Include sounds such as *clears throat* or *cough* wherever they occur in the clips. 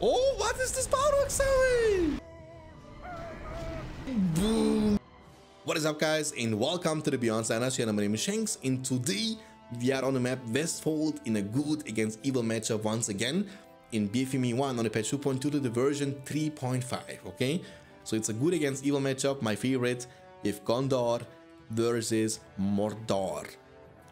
Oh, what is this power sorry? Boom. What is up guys and welcome to the Beyond Standards channel. My name is Shanks and today we are on the map Westfold in a good against evil matchup once again in BFME 1 on the patch 2.2 to the version 3.5, okay? So it's a good against evil matchup, my favorite, with Gondor versus Mordor.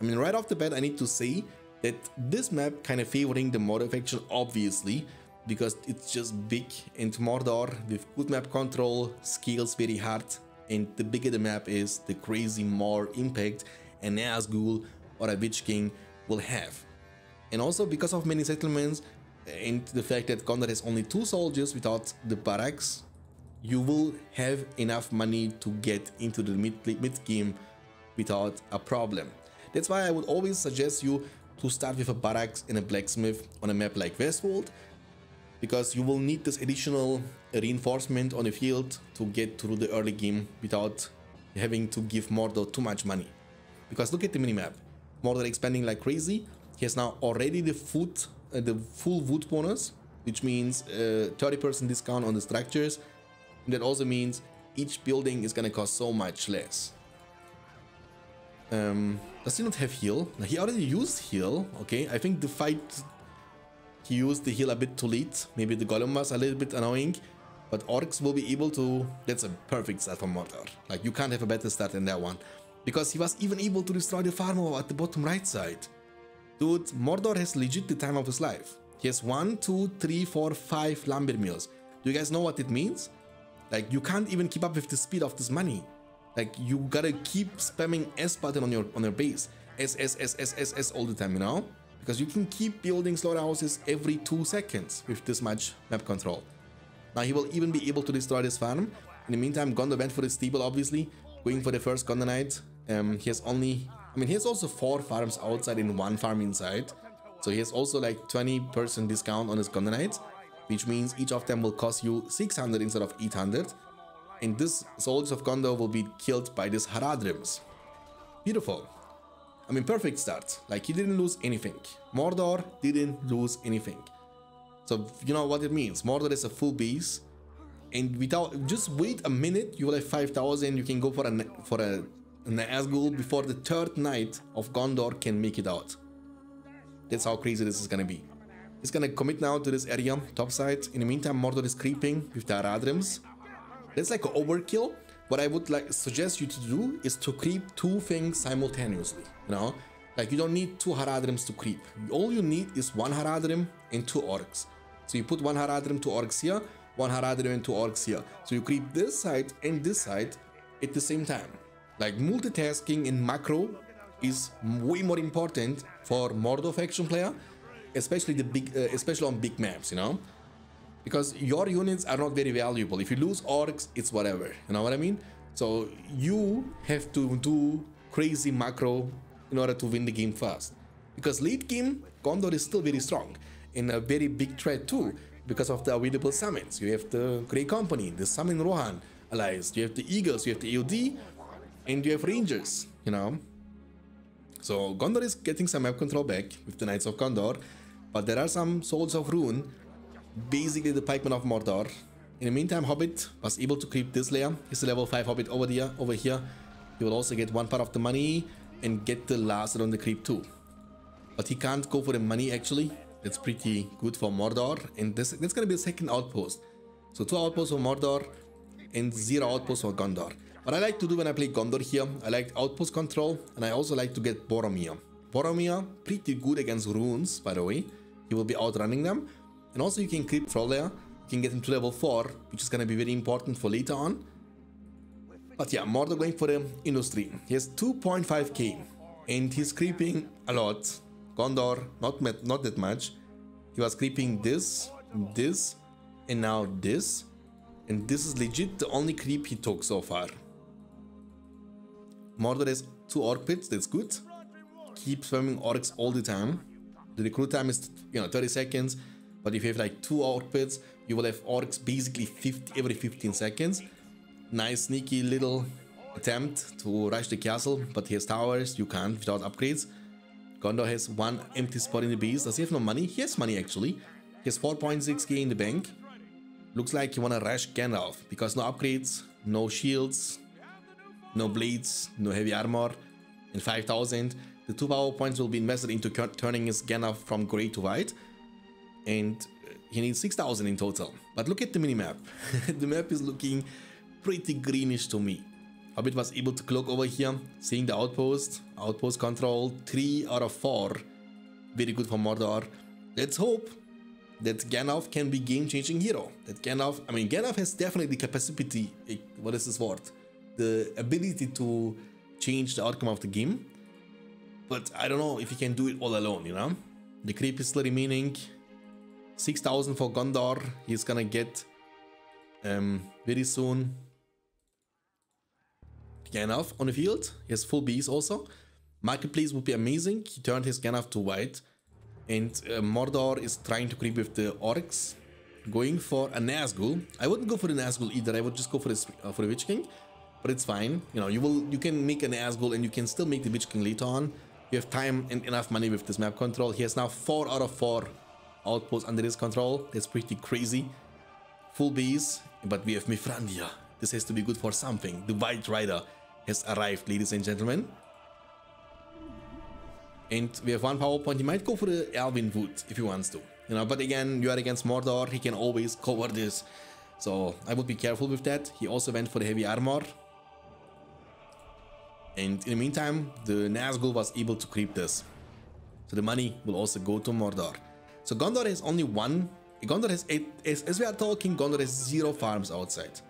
I mean, right off the bat, I need to say that this map kind of favoring the Mordor faction, obviously, because it's just big and Mordor with good map control scales very hard and the bigger the map is, the crazy more impact an Nazgul or a Witch King will have. And also because of many settlements and the fact that Gondor has only two soldiers without the barracks, you will have enough money to get into the mid, mid game without a problem. That's why I would always suggest you to start with a barracks and a blacksmith on a map like Westfold because you will need this additional reinforcement on the field to get through the early game without having to give Mordor too much money. Because look at the minimap. Mordor expanding like crazy. He has now already the food, uh, the full wood bonus, which means 30% uh, discount on the structures. And that also means each building is gonna cost so much less. Um, does he not have heal? He already used heal. Okay, I think the fight he used the heal a bit too late. Maybe the golem was a little bit annoying. But orcs will be able to... That's a perfect start for Mordor. Like, you can't have a better start than that one. Because he was even able to destroy the farm at the bottom right side. Dude, Mordor has legit the time of his life. He has one, two, three, four, five lumber mills. Do you guys know what it means? Like, you can't even keep up with the speed of this money. Like, you gotta keep spamming S button on your on your base. S, S, S, S, S, S all the time, you know? Because you can keep building slaughterhouses every 2 seconds with this much map control. Now he will even be able to destroy this farm. In the meantime, Gondor went for the steeple obviously, going for the first Gondor Knight. Um, he has only, I mean he has also 4 farms outside and 1 farm inside. So he has also like 20% discount on his Gondor Knight, which means each of them will cost you 600 instead of 800. And this Soldiers of Gondor will be killed by this Haradrims. Beautiful. I mean, perfect start. Like, he didn't lose anything. Mordor didn't lose anything. So, you know what it means. Mordor is a full base. And without, just wait a minute, you will have 5,000. You can go for a, for a, an Nazgul before the third night of Gondor can make it out. That's how crazy this is gonna be. He's gonna commit now to this area, top side. In the meantime, Mordor is creeping with the Haradrims. That's like an overkill, what I would like suggest you to do is to creep two things simultaneously, you know? Like you don't need two Haradrims to creep. All you need is one Haradrim and two Orcs. So you put one Haradrim, two Orcs here, one Haradrim and two Orcs here. So you creep this side and this side at the same time. Like multitasking in macro is way more important for Mordor faction player, especially the big, uh, especially on big maps, you know? Because your units are not very valuable. If you lose orcs, it's whatever. You know what I mean? So you have to do crazy macro in order to win the game fast. Because late game, Gondor is still very strong and a very big threat too because of the available summons. You have the Grey Company, the Summon Rohan allies, you have the Eagles, you have the AOD, and you have Rangers, you know. So Gondor is getting some map control back with the Knights of Gondor, but there are some Souls of Ruin basically the pikeman of Mordor. In the meantime, Hobbit was able to creep this layer. He's a level 5 Hobbit over here. Over here. He will also get one part of the money and get the last on the creep too. But he can't go for the money actually. That's pretty good for Mordor. And this, that's gonna be a second outpost. So two outposts for Mordor and zero outposts for Gondor. What I like to do when I play Gondor here, I like outpost control and I also like to get Boromir. Boromir, pretty good against runes, by the way. He will be outrunning them. And also you can creep Trollea, you can get him to level 4, which is gonna be very important for later on. But yeah, Mordor going for the industry. He has 2.5k and he's creeping a lot. Gondor, not, not that much. He was creeping this, this, and now this. And this is legit the only creep he took so far. Mordor has two orc pits, that's good. Keep swimming orcs all the time. The recruit time is, you know, 30 seconds. But if you have like two outfits, you will have orcs basically 50 every 15 seconds. Nice sneaky little attempt to rush the castle, but he has towers, you can't without upgrades. Gondor has one empty spot in the base. Does he have no money? He has money actually. He has 4.6k in the bank. Looks like you want to rush Gandalf because no upgrades, no shields, no blades, no heavy armor, and 5000. The two power points will be invested into turning his Gandalf from gray to white, and he needs 6000 in total. But look at the minimap. *laughs* the map is looking pretty greenish to me. Hobbit was able to cloak over here, seeing the outpost, outpost control, 3 out of 4. Very good for Mordor. Let's hope that Gandalf can be game-changing hero. That Gandalf, I mean, Gandalf has definitely the capacity, eh, what is this word? The ability to change the outcome of the game. But I don't know if he can do it all alone, you know? The creep is still remaining. 6000 for Gondor. He's gonna get um, very soon. Gandalf on the field. He has full bees also. Marketplace would be amazing. He turned his Gandalf to white. And uh, Mordor is trying to creep with the orcs. Going for a Nazgul. I wouldn't go for the Nazgul either. I would just go for the, uh, for the Witch King. But it's fine. You know, you will you can make a Nazgul and you can still make the Witch King later on. You have time and enough money with this map control. He has now 4 out of 4 outposts under his control. That's pretty crazy. Full bees, But we have Mithrandir. This has to be good for something. The White Rider has arrived, ladies and gentlemen. And we have one power point. He might go for the Elven Wood if he wants to. You know, but again, you are against Mordor. He can always cover this. So I would be careful with that. He also went for the heavy armor. And in the meantime, the Nazgul was able to creep this. So the money will also go to Mordor. So Gondor has only one. Gondor has eight. As, as we are talking, Gondor has zero farms outside.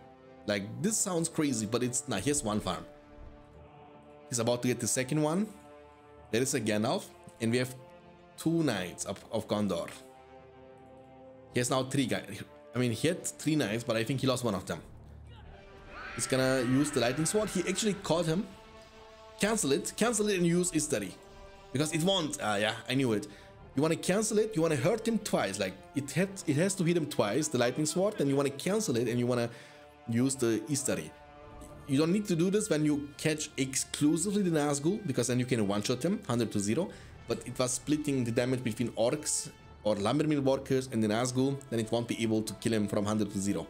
Like this sounds crazy, but it's not. Nah, has one farm. He's about to get the second one. There is a Gandalf, and we have two knights of, of Gondor. He has now three guys. I mean, he had three knights, but I think he lost one of them. He's gonna use the lightning sword. He actually caught him. Cancel it, cancel it and use Istari. Because it won't. Ah, yeah, I knew it. You want to cancel it, you want to hurt him twice. Like, it, had, it has to hit him twice, the lightning sword, and you want to cancel it and you want to use the Istari. You don't need to do this when you catch exclusively the Nazgul, because then you can one-shot him, 100 to 0. But it was splitting the damage between orcs or lumbermill workers and the Nazgul, then it won't be able to kill him from 100 to 0.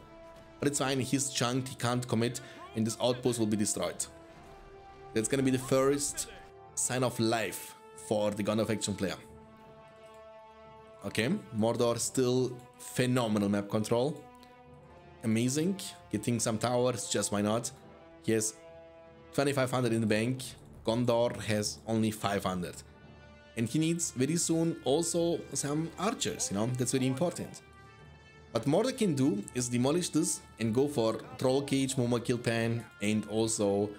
But it's fine, he's chunked, he can't commit, and this outpost will be destroyed. That's gonna be the first sign of life for the Gondor faction player. Okay, Mordor still phenomenal map control. Amazing. Getting some towers, just why not? He has 2500 in the bank. Gondor has only 500. And he needs very soon also some archers, you know, that's very important. What Mordor can do is demolish this and go for Troll Cage, Mumakil and also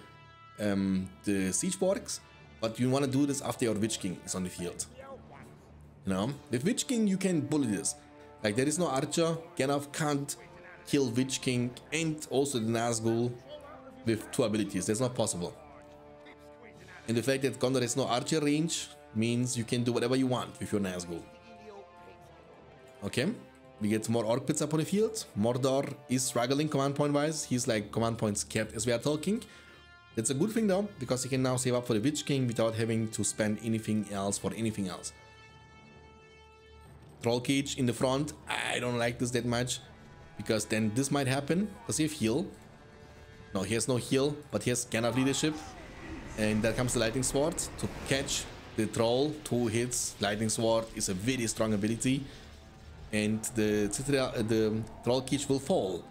um, the Siege Wargs. But you want to do this after your Witch King is on the field. Know, with Witch King you can bully this. Like there is no Archer, Gandalf can't kill Witch King and also the Nazgul with two abilities. That's not possible. And the fact that Gondor has no archer range means you can do whatever you want with your Nazgul. Okay, we get more Orc Pits up on the field. Mordor is struggling command point wise. He's like command point scared as we are talking. That's a good thing though, because he can now save up for the Witch King without having to spend anything else for anything else. Troll Cage in the front, I don't like this that much, because then this might happen. Does he have heal? No, he has no heal, but he has Gandalf leadership. And there comes the Lightning Sword to catch the troll. Two hits. Lightning Sword is a very strong ability. And the, uh, the Troll Cage will fall.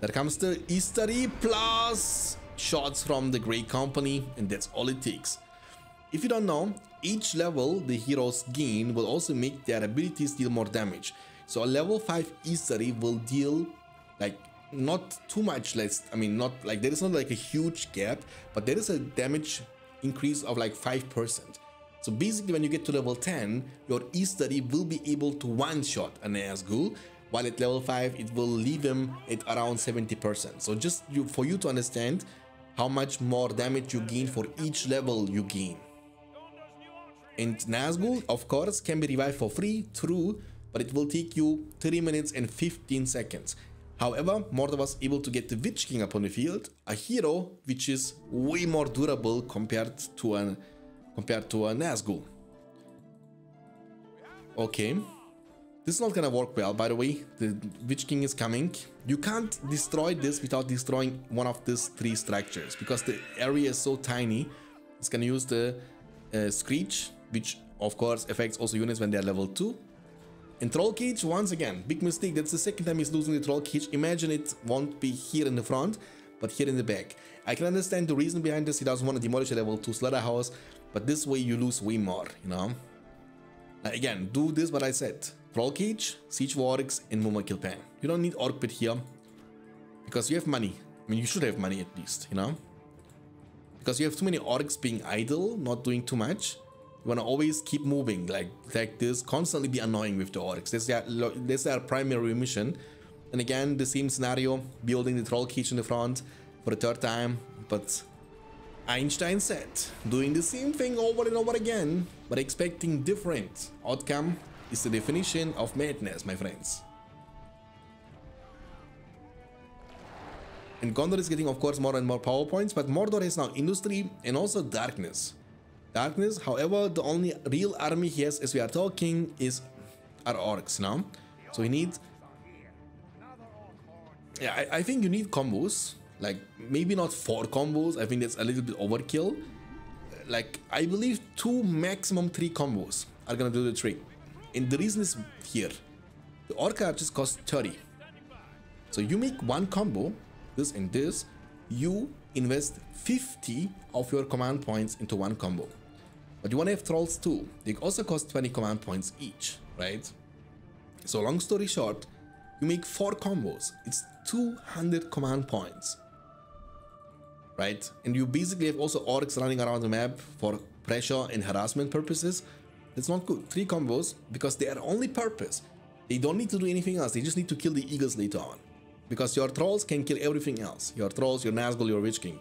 There comes the Istari plus shots from the Grey Company. And that's all it takes. If you don't know, each level the heroes gain will also make their abilities deal more damage. So a level 5 Istari will deal like not too much less i mean not like there is not like a huge gap but there is a damage increase of like five percent so basically when you get to level 10 your Istari will be able to one-shot an Nazgul while at level 5 it will leave him at around 70%. So just you, for you to understand how much more damage you gain for each level you gain. And Nazgul of course can be revived for free, true, but it will take you 30 minutes and 15 seconds. However, Mordor was able to get the Witch King upon the field, a hero which is way more durable compared to an compared to a Nazgul. Okay. this is not gonna work well, by the way. The Witch King is coming. You can't destroy this without destroying one of these three structures because the area is so tiny. It's gonna use the uh, Screech, which of course affects also units when they're level 2. And Troll Cage, once again, big mistake. That's the second time he's losing the Troll Cage. Imagine it won't be here in the front, but here in the back. I can understand the reason behind this. He doesn't want to demolish a level 2 slaughterhouse, but this way you lose way more, you know? Now again, do this what I said. Troll Cage, Siege Wargs, and Mumakil Pen. You don't need Orc Pit here, because you have money. I mean, you should have money at least, you know? Because you have too many Orcs being idle, not doing too much. You want to always keep moving like like this, constantly be annoying with the Orcs. That's their, that's their primary mission. And again, the same scenario, building the Troll Cage in the front for the third time, but Einstein said, doing the same thing over and over again, but expecting different outcome is the definition of madness, my friends. And Gondor is getting, of course, more and more power points, but Mordor has now industry and also darkness. Darkness, however, the only real army he has as we are talking is our orcs now. So he needs... Yeah, I, I think you need combos. Like, maybe not four combos. I think that's a little bit overkill. Like, I believe two, maximum three combos are gonna do the trick. And the reason is here. The orc archers cost 30. So you make one combo, this and this, you invest 50 of your command points into one combo. But you want to have trolls too. They also cost 20 command points each, right? So long story short, you make 4 combos. It's 200 command points. Right? And you basically have also orcs running around the map for pressure and harassment purposes. That's not good. 3 combos because they are only purpose. They don't need to do anything else. They just need to kill the eagles later on. Because your trolls can kill everything else. Your trolls, your Nazgul, your Witch King.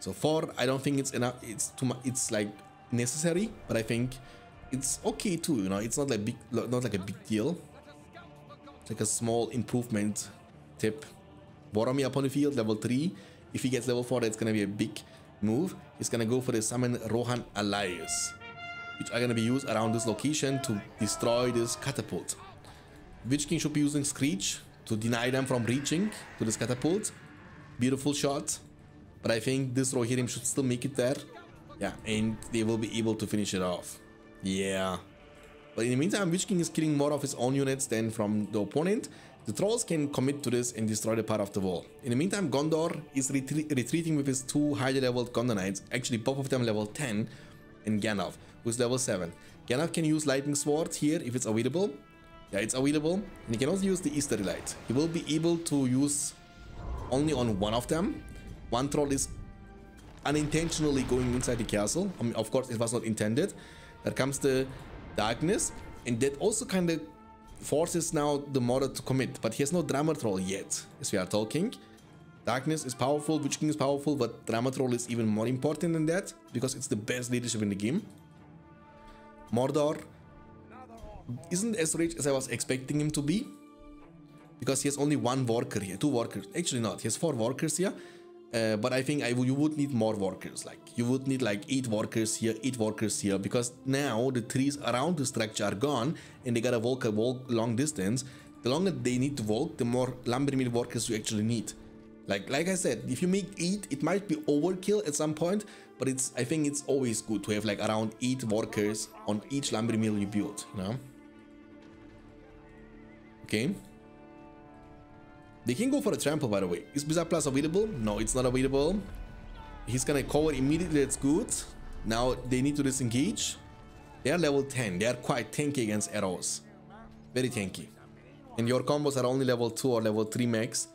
So 4, I don't think it's enough. It's too much. It's like necessary, but I think it's okay too. You know, it's not like big, not like a big deal. It's like a small improvement tip. Boromir upon the field, level 3. If he gets level 4, that's gonna be a big move. He's gonna go for the summon Rohan Alliance, which are gonna be used around this location to destroy this catapult. Witch King should be using Screech to deny them from reaching to this catapult. Beautiful shot. But I think this Rohirrim should still make it there. Yeah, and they will be able to finish it off. Yeah. But in the meantime, Witch King is killing more of his own units than from the opponent. The trolls can commit to this and destroy the part of the wall. In the meantime, Gondor is retre retreating with his two highly leveled Gondor Knights, actually both of them level 10, and Gandalf, who's level 7. Gandalf can use Lightning Sword here if it's available. Yeah, it's available. And he can also use the Istari Light. He will be able to use only on one of them. One troll is unintentionally going inside the castle. I mean, of course, it was not intended. There comes the darkness, and that also kind of forces now the Mordor to commit. But he has no drummer troll yet, as we are talking. Darkness is powerful, Witch King is powerful, but drummer troll is even more important than that because it's the best leadership in the game. Mordor isn't as rich as I was expecting him to be because he has only one worker here, two workers. Actually, not. He has four workers here uh, but I think I you would need more workers. Like you would need like eight workers here, eight workers here, because now the trees around the structure are gone, and they gotta walk a walk long distance. The longer they need to walk, the more lumber mill workers you actually need. Like like I said, if you make eight, it might be overkill at some point, but it's I think it's always good to have like around eight workers on each lumber mill you build. You know. Okay. They can go for a trample, by the way. Is Wizard Blast available? No, it's not available. He's gonna cover immediately, that's good. Now they need to disengage. They are level 10. They are quite tanky against arrows. Very tanky. And your combos are only level 2 or level 3 max.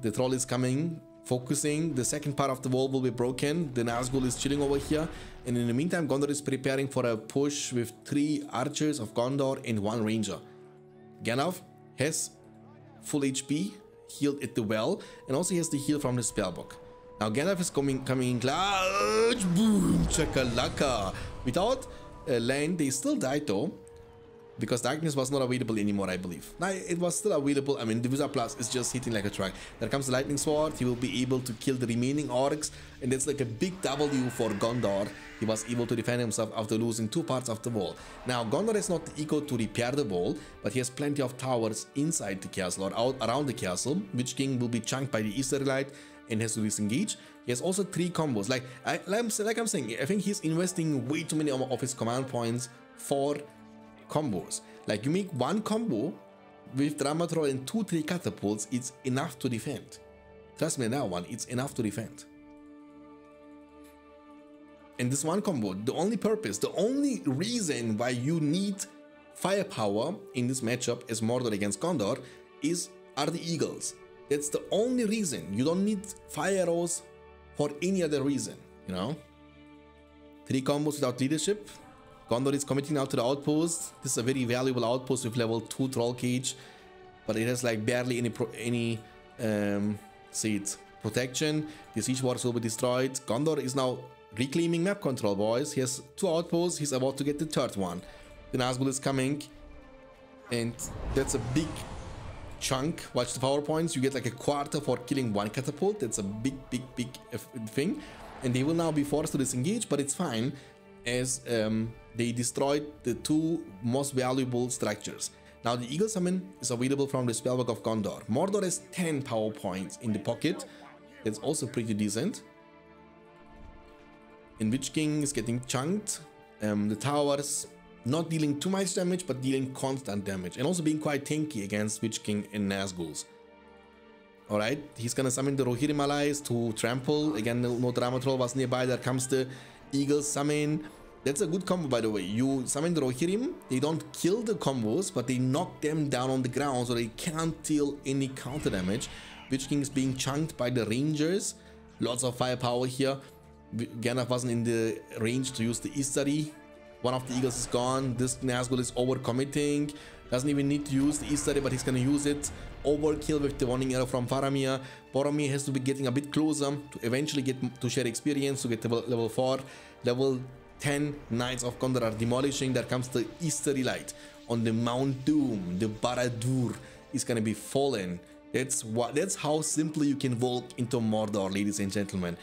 The troll is coming, focusing. The second part of the wall will be broken. The Nazgul is chilling over here. And in the meantime, Gondor is preparing for a push with 3 archers of Gondor and 1 ranger. Gandalf has full HP healed at the well, and also he has the heal from the spellbook. Now Gandalf is coming coming in clutch, boom, chakalaka. Without uh, land, they still died though. Because darkness was not available anymore i believe. Now it was still available. I mean Diffusor plus is just hitting like a truck. There comes the lightning sword. He will be able to kill the remaining orcs. And it's like a big w for gondor. He was able to defend himself after losing two parts of the wall. Now gondor is not equal to repair the wall but he has plenty of towers inside the castle or out around the castle Witch King will be chunked by the Istari light and has to disengage. He has also three combos. Like I, like i'm saying i think he's investing way too many of his command points for combos. Like you make one combo with Drummer Troll and two, three catapults, it's enough to defend. Trust me, that one, it's enough to defend. And this one combo, the only purpose, the only reason why you need firepower in this matchup as Mordor against Gondor is are the Eagles. That's the only reason. You don't need fire arrows for any other reason, you know? Three combos without leadership, Gondor is committing now to the outpost. This is a very valuable outpost with level 2 Troll Cage, but it has like barely any any um, say it, protection. The siege walls will be destroyed. Gondor is now reclaiming map control, boys. He has two outposts. He's about to get the third one. The Nazgul is coming, and that's a big chunk. Watch the powerpoints. You get like a quarter for killing one catapult. That's a big, big, big uh, thing. And they will now be forced to disengage, but it's fine as um, they destroyed the two most valuable structures. Now the Eagle Summon is available from the Spellbook of Gondor. Mordor has 10 power points in the pocket. That's also pretty decent. And Witch King is getting chunked. Um, the towers not dealing too much damage, but dealing constant damage. And also being quite tanky against Witch King and Nazguls. Alright, he's gonna summon the Rohirrim allies to trample. Again, no, no Drummer Troll was nearby. There comes the Eagle Summon. That's a good combo, by the way. You summon the Rohirrim, they don't kill the combos, but they knock them down on the ground so they can't deal any counter damage. Witch King is being chunked by the Rangers. Lots of firepower here. Gandalf wasn't in the range to use the Istari. One of the Eagles is gone. This Nazgul is overcommitting. Doesn't even need to use the Istari, but he's gonna use it. Overkill with the wounding arrow from Faramir. Boromir has to be getting a bit closer to eventually get to share experience to get to level 4. Level 10 Knights of Gondor are demolishing. There comes the Istari Light on the Mount Doom. The Barad-dûr is gonna be fallen. That's what. That's how simply you can walk into Mordor, ladies and gentlemen.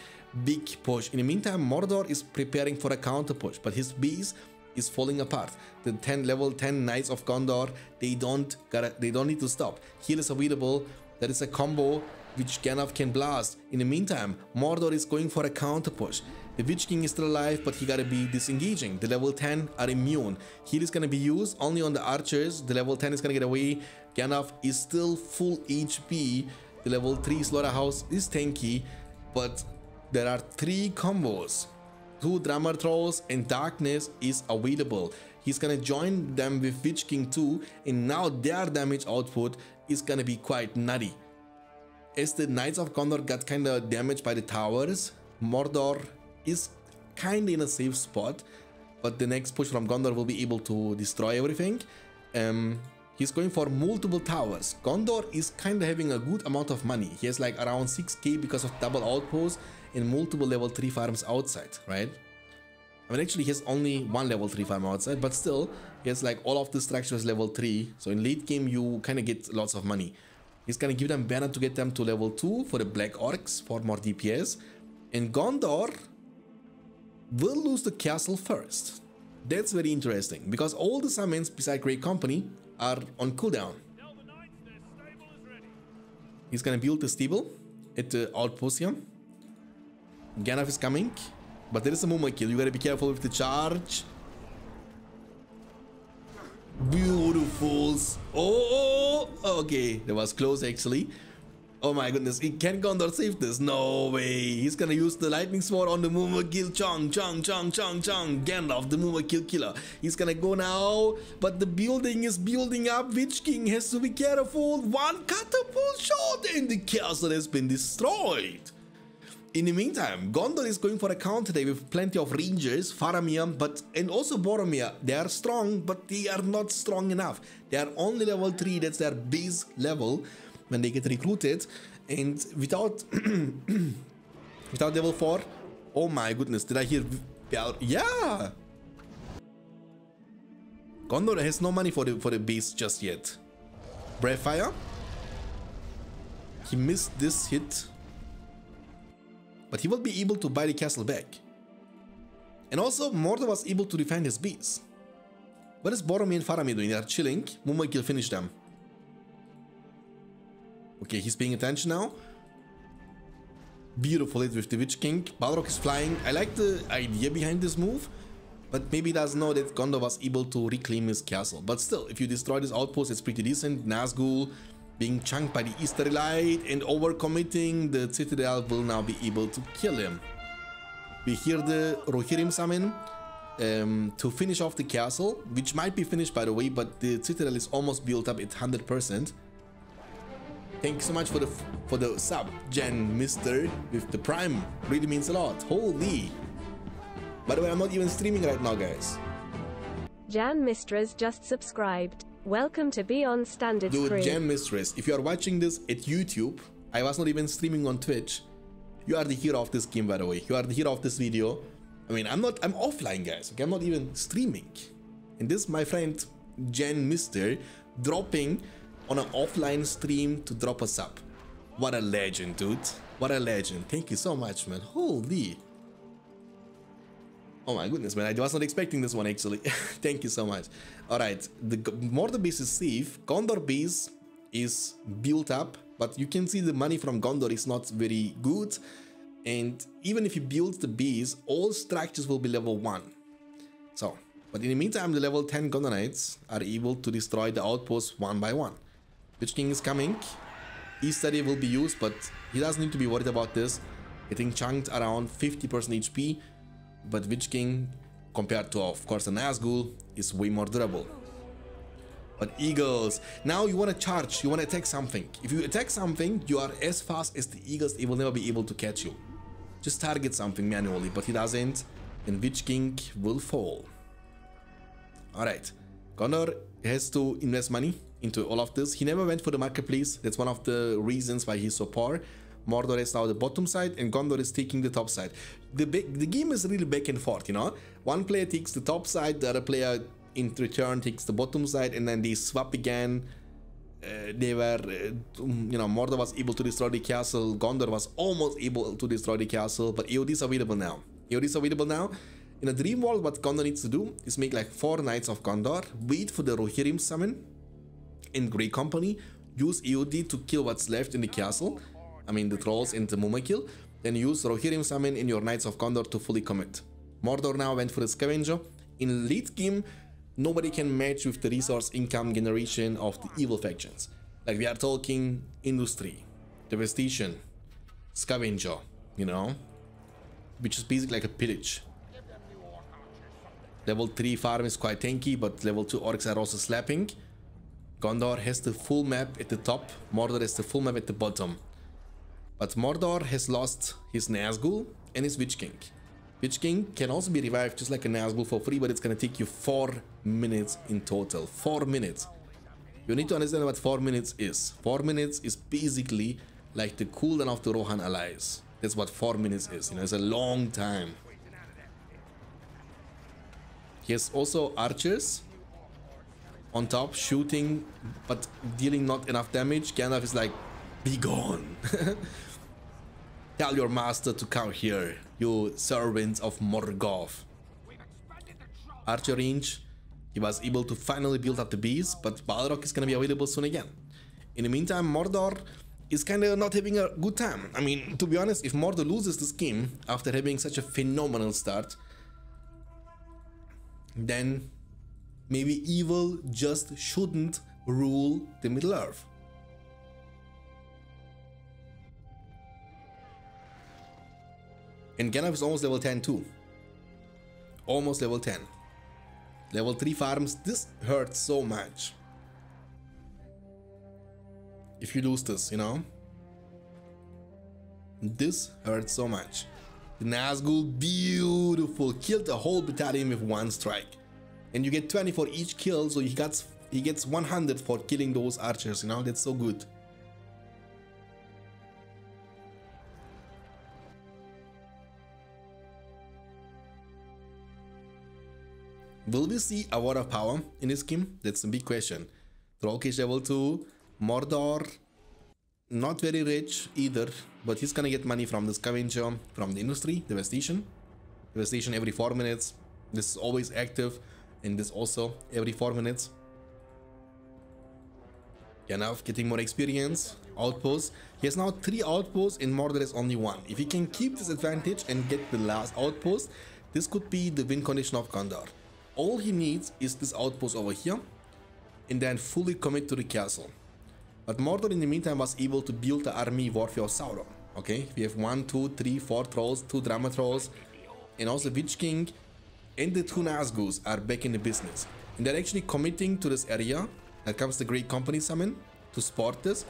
Big push. In the meantime, Mordor is preparing for a counter push, but his base is falling apart. The 10 level 10 Knights of Gondor, they don't gotta, they don't need to stop. Heal is available. That is a combo which Gandalf can blast. In the meantime, Mordor is going for a counter push. The Witch King is still alive, but he gotta be disengaging. The level 10 are immune. Heal is gonna be used only on the archers. The level 10 is gonna get away. Gandalf is still full HP. The level 3 Slaughterhouse is tanky, but there are three combos. Two Drummer Trolls and Darkness is available. He's gonna join them with Witch King 2 and now their damage output is gonna be quite nutty. As the Knights of Gondor got kinda damaged by the towers, Mordor is kind of in a safe spot, but the next push from Gondor will be able to destroy everything. Um, he's going for multiple towers. Gondor is kind of having a good amount of money. He has like around 6k because of double outposts and multiple level 3 farms outside, right? I mean, actually, he has only one level 3 farm outside, but still, he has like all of the structures level 3. So in late game, you kind of get lots of money. He's gonna give them banner to get them to level 2 for the Black Orcs for more DPS. And Gondor will lose the castle first. That's very interesting, because all the summons beside Great Company are on cooldown. He's gonna build the stable at the outpost here. Gandalf is coming, but there is a Mumakil. You gotta be careful with the charge. Beautiful. Oh, oh, okay. That was close actually. Oh my goodness, can Gondor save this? No way. He's gonna use the lightning sword on the Mumakil Chong, Chong, Chong, Chong, Chong. Gandalf, the Mumakil killer. He's gonna go now, but the building is building up. Witch King has to be careful. One catapult shot and the castle has been destroyed. In the meantime, Gondor is going for a counter today with plenty of rangers, Faramir, but and also Boromir. They are strong, but they are not strong enough. They are only level 3, that's their base level when they get recruited and without *clears throat* without level 4 oh my goodness did I hear yeah Gondor has no money for the for the base just yet. Fire. He missed this hit. But he will be able to buy the castle back. And also, Mordor was able to defend his bees. What is Boromir and Faramir doing? They are chilling. Mumakil finish them. Okay, he's paying attention now. Beautiful hit with the Witch King. Balrog is flying. I like the idea behind this move. But maybe he doesn't know that Gondor was able to reclaim his castle. But still, if you destroy this outpost, it's pretty decent. Nazgul being chunked by the Istari Light and overcommitting, the Citadel will now be able to kill him. We hear the Rohirrim summon um, to finish off the castle, which might be finished by the way, but the Citadel is almost built up at 100%. Thank you so much for the for the sub, Gen Mister, with the Prime. Really means a lot. Holy! By the way, I'm not even streaming right now, guys. Jan Mistress just subscribed. Welcome to Beyond Standard Dude, Crew. Jam Mistress, if you are watching this at YouTube, I was not even streaming on Twitch. You are the hero of this game, by the way. You are the hero of this video. I mean, I'm not, I'm offline, guys. Okay, I'm not even streaming. And this, my friend, Jan Mister, dropping on an offline stream to drop us up. What a legend, dude. What a legend. Thank you so much, man. Holy. Oh my goodness, man. I was not expecting this one, actually. *laughs* Thank you so much. Alright, the Mordor base is safe. Gondor base is built up, but you can see the money from Gondor is not very good. And even if you build the base, all structures will be level 1. So, but in the meantime, the level 10 Gondor Knights are able to destroy the outposts one by one. Witch King is coming. Istari will be used, but he doesn't need to be worried about this. Getting chunked around 50% HP, but Witch King, compared to, of course, an Nazgul, is way more durable. But Eagles, now you want to charge, you want to attack something. If you attack something, you are as fast as the Eagles, they will never be able to catch you. Just target something manually, but he doesn't, and Witch King will fall. Alright, Gondor has to invest money into all of this. He never went for the marketplace. That's one of the reasons why he's so poor. Mordor is now the bottom side and Gondor is taking the top side. The the game is really back and forth, you know? One player takes the top side, the other player in return takes the bottom side and then they swap again. Uh, they were, uh, you know, Mordor was able to destroy the castle, Gondor was almost able to destroy the castle, but EOD is available now. EOD is available now. In a dream world, what Gondor needs to do is make like four Knights of Gondor, wait for the Rohirrim summon, in Grey Company, use EOD to kill what's left in the castle, I mean the trolls and the Mumakil, then use Rohirrim Summon in your Knights of Gondor to fully commit. Mordor now went for the Scavenger. In late game, nobody can match with the resource income generation of the evil factions. Like we are talking Industry, Devastation, Scavenger, you know? Which is basically like a pillage. Level 3 farm is quite tanky, but level 2 orcs are also slapping. Gondor has the full map at the top, Mordor has the full map at the bottom. But Mordor has lost his Nazgul and his Witch King. Witch King can also be revived just like a Nazgul for free, but it's gonna take you 4 minutes in total. 4 minutes. You need to understand what 4 minutes is. 4 minutes is basically like the cooldown of the Rohan allies. That's what 4 minutes is, you know, it's a long time. He has also archers on top shooting but dealing not enough damage. Gandalf is like, be gone. *laughs* Tell your master to come here, you servants of Morgoth. Archer range, he was able to finally build up the bees, but Balrog is gonna be available soon again. In the meantime, Mordor is kinda not having a good time. I mean, to be honest, if Mordor loses this game after having such a phenomenal start, then maybe evil just shouldn't rule the Middle And Gandalf is almost level 10 too. Almost level 10. Level 3 farms, this hurts so much. If you lose this, you know? This hurts so much. The Nazgul, beautiful, killed a whole battalion with one strike and you get 20 for each kill so he gets he gets 100 for killing those archers you know that's so good Will we see a war of power in this game? That's a big question. Trollcage level 2, Mordor, not very rich either, but he's gonna get money from the scavenger, from the industry, devastation. Devastation every 4 minutes. This is always active, and this also every 4 minutes. Enough, getting more experience. Outposts. He has now 3 outposts, and Mordor has only 1. If he can keep this advantage and get the last outpost, this could be the win condition of Gondor. All he needs is this outpost over here, and then fully commit to the castle. But Mordor in the meantime was able to build the army warfare of Sauron. Okay, we have one, two, three, four trolls, two drummer trolls, and also Witch King and the two Nazgûs are back in the business. And they're actually committing to this area. That comes the Great Company Summon to support this.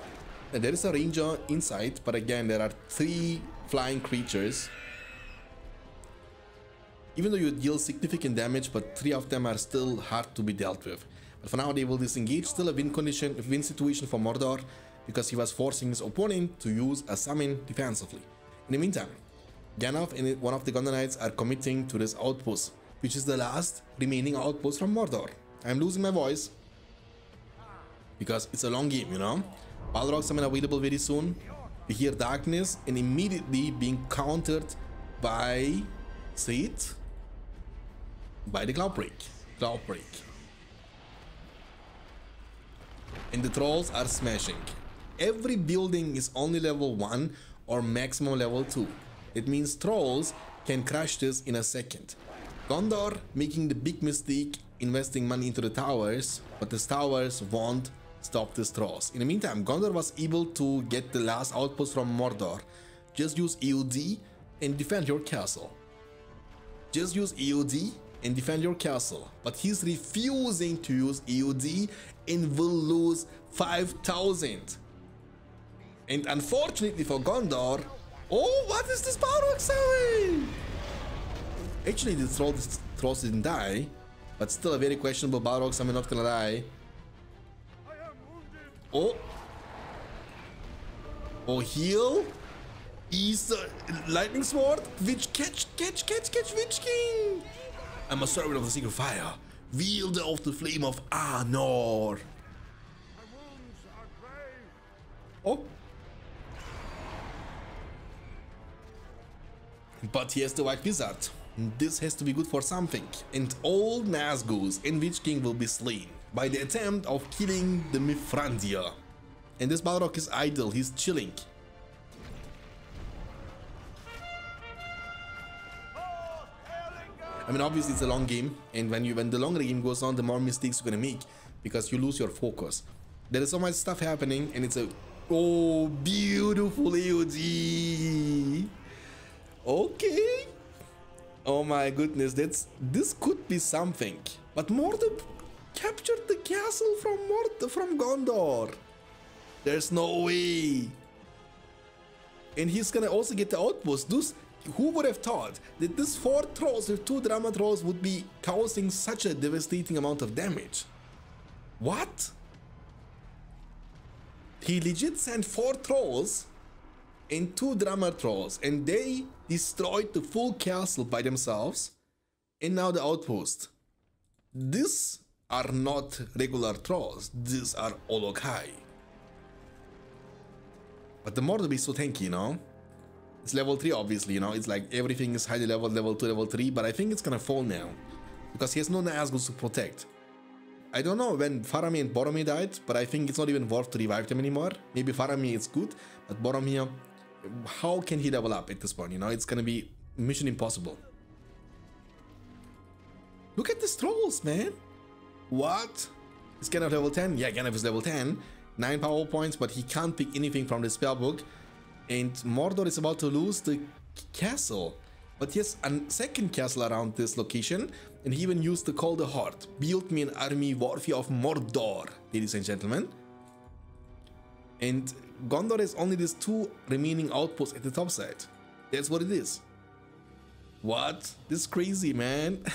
And there is a ranger inside, but again, there are three flying creatures. Even though you deal significant damage, but three of them are still hard to be dealt with. But for now, they will disengage. Still a win condition, win situation for Mordor because he was forcing his opponent to use a summon defensively. In the meantime, Gandalf and one of the Gondor are committing to this outpost, which is the last remaining outpost from Mordor. I'm losing my voice because it's a long game, you know. Balrog summon available very soon. We hear darkness and immediately being countered by, it? By the Cloudbreak. Cloudbreak and the trolls are smashing. Every building is only level 1 or maximum level 2. It means trolls can crush this in a second. Gondor making the big mistake investing money into the towers, but the towers won't stop the trolls. In the meantime, Gondor was able to get the last outpost from Mordor. Just use EOD and defend your castle. Just use EOD and defend your castle. But he's refusing to use EOD and will lose 5000. And unfortunately for Gondor, oh, what is this Balrog saying? Actually, the troll, the trolls didn't die, but still a very questionable Balrog summon not gonna die. Oh. Oh, heal? Is lightning sword? Witch catch, catch, catch, catch, Witch King! I'm a servant of the secret fire, wielder of the flame of Anor. Oh. But here's the White Wizard. This has to be good for something. And all Nazgûs and Witch King will be slain by the attempt of killing the Mithrandir. And this Balrog is idle, he's chilling. I mean, obviously it's a long game, and when you when the longer the game goes on, the more mistakes you're gonna make because you lose your focus. There is so much stuff happening, and it's a oh beautiful AOG. Okay. Oh my goodness, that's this could be something. But Mordor captured the castle from Mordor from Gondor. There's no way. And he's gonna also get the outpost. Those who would have thought that these four trolls with two drummer trolls would be causing such a devastating amount of damage? What? He legit sent four trolls and two drummer trolls and they destroyed the full castle by themselves and now the outpost. These are not regular trolls, these are Olog-hai. But the Mordor is so tanky, you know? It's level 3 obviously, you know, it's like everything is highly level, level 2, level 3, but I think it's gonna fall now. Because he has no Nazgûl to protect. I don't know when Faramir and Boromir died, but I think it's not even worth to revive them anymore. Maybe Faramir is good, but Boromir, how can he level up at this point, you know? It's gonna be mission impossible. Look at the trolls, man! What? Is Gandalf level 10? Yeah, Gandalf is level 10. 9 power points, but he can't pick anything from the spellbook and Mordor is about to lose the castle. But yes, a second castle around this location, and he even used to call the Heart. Build me an army worthy of Mordor, ladies and gentlemen. And Gondor has only these two remaining outposts at the top side. That's what it is. What? This is crazy, man.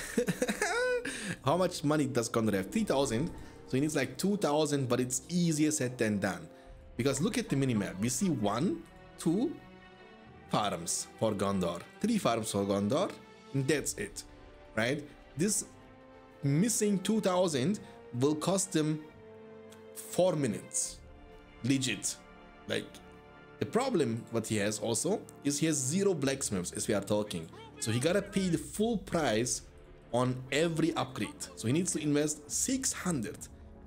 *laughs* How much money does Gondor have? 3,000. So he needs like 2,000, but it's easier said than done. Because look at the minimap. We see one, two farms for Gondor, three farms for Gondor, that's it, right? This missing 2000 will cost him four minutes. Legit. Like, the problem what he has also is he has zero blacksmiths as we are talking. So he gotta pay the full price on every upgrade. So he needs to invest 600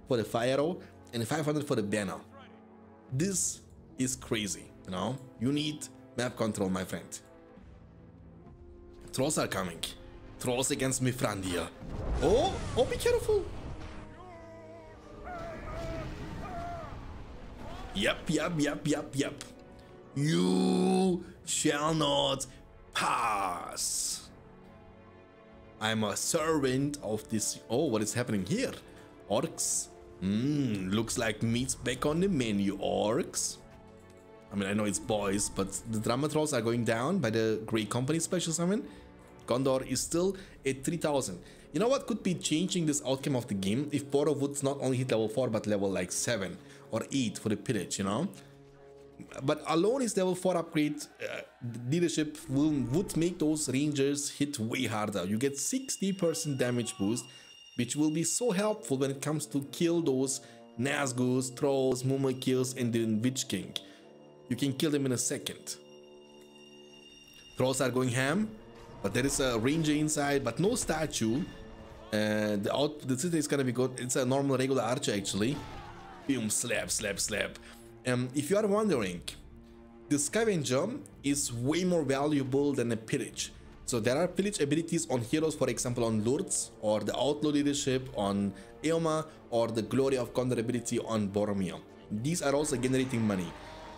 for the fire and 500 for the banner. This is crazy, you know? You need map control, my friend. Trolls are coming. Trolls against Mithrandir. Oh, oh, be careful. Yep, yep, yep, yep, yep. You shall not pass. I'm a servant of this. Oh, what is happening here? Orcs. Hmm, looks like meat's back on the menu, orcs. I mean, I know it's boys, but the drummer trolls are going down by the Grey Company special summon. Gondor is still at 3000. You know what could be changing this outcome of the game if Boro would not only hit level 4 but level like 7 or 8 for the pillage, you know? But alone is level 4 upgrade uh, leadership will, would make those rangers hit way harder. You get 60% damage boost, which will be so helpful when it comes to kill those Nazgûs, Trolls, Mumakils and the Witch King. You can kill them in a second. Trolls are going ham, but there is a ranger inside, but no statue. Uh, the out the city is gonna be good. It's a normal regular archer actually. Boom, slap, slap, slap. Um, if you are wondering, the scavenger is way more valuable than a pillage. So there are pillage abilities on heroes, for example on Lourdes, or the outlaw leadership on Eomer, or the glory of Gondor ability on Boromir. These are also generating money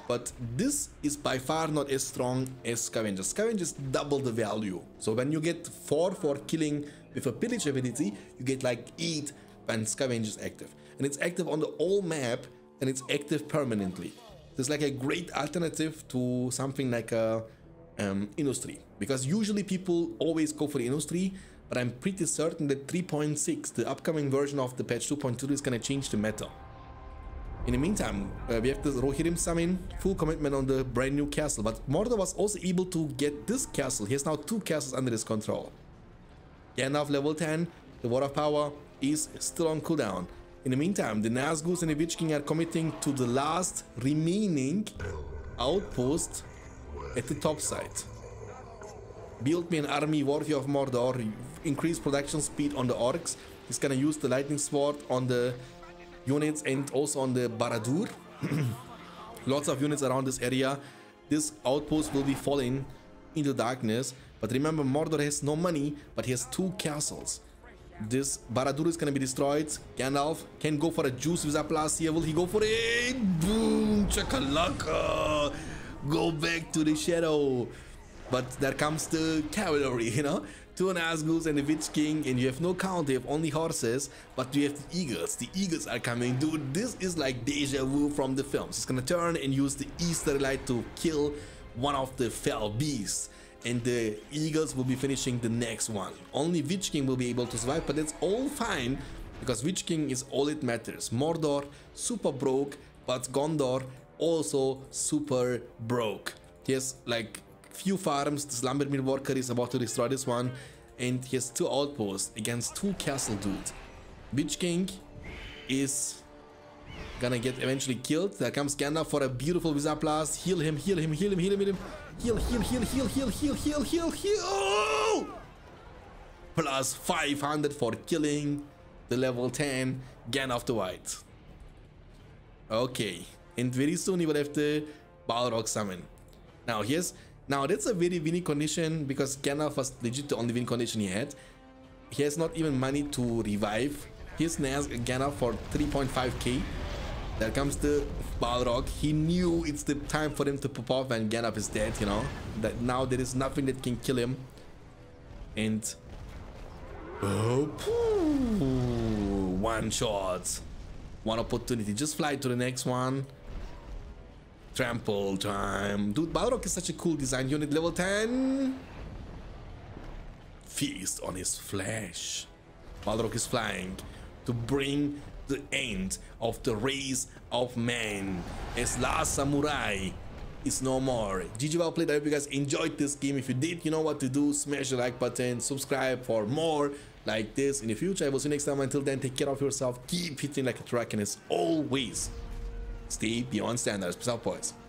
but this is by far not as strong as Scavengers. Scavengers double the value. So when you get 4 for killing with a pillage ability, you get like 8 when Scavengers active. And it's active on the whole map and it's active permanently. It's like a great alternative to something like a um, industry because usually people always go for the industry but I'm pretty certain that 3.6 the upcoming version of the patch 2.2 is gonna change the meta in the meantime, uh, we have the Rohirrim summon, full commitment on the brand new castle, but Mordor was also able to get this castle. He has now two castles under his control. Gandalf level 10, the Word of Power is still on cooldown. In the meantime, the Nazgûs and the Witch King are committing to the last remaining outpost at the top site. Build me an army worthy of Mordor, increase production speed on the orcs. He's gonna use the lightning sword on the units and also on the Barad-dûr. *clears throat* Lots of units around this area. This outpost will be falling into darkness. But remember, Mordor has no money, but he has two castles. This Barad-dûr is gonna be destroyed. Gandalf can go for a juice with plus here. Will he go for it? Boom! Chakalaka! Go back to the shadow. But there comes the cavalry, *laughs* you know? Two Nazgûs and the Witch King and you have no count, you have only horses, but you have the eagles. The eagles are coming. Dude, this is like deja vu from the films. It's gonna turn and use the Istari light to kill one of the fell beasts. And the eagles will be finishing the next one. Only Witch King will be able to survive, but that's all fine because Witch King is all it matters. Mordor, super broke, but Gondor also super broke. He has like few farms. This Lumbermill worker is about to destroy this one. And he has two outposts against two castle dudes. Witch King is gonna get eventually killed. There comes Gandalf for a beautiful Wizard Blast. Heal him, heal him, heal him, heal him, heal him. Heal, heal, heal, heal, heal, heal, heal, heal, heal. Plus 500 for killing the level 10 Gandalf the White. Okay. And very soon he will have the Balrog summon. Now here's now that's a very winning condition because Gandalf was legit the only win condition he had. He has not even money to revive. Here's Naz Gandalf for 3.5k. There comes the Balrog. He knew it's the time for him to pop off when Gandalf is dead, you know. That now there is nothing that can kill him. And oh, one shot. One opportunity. Just fly to the next one. Trample time. Dude, Balrog is such a cool design unit. Level 10. Feast on his flesh. Balrog is flying to bring the end of the race of man as last samurai is no more. GG well played. I hope you guys enjoyed this game. If you did, you know what to do. Smash the like button, subscribe for more like this in the future. I will see you next time. Until then, take care of yourself. Keep hitting like a truck and as always, stay beyond standards. Peace out.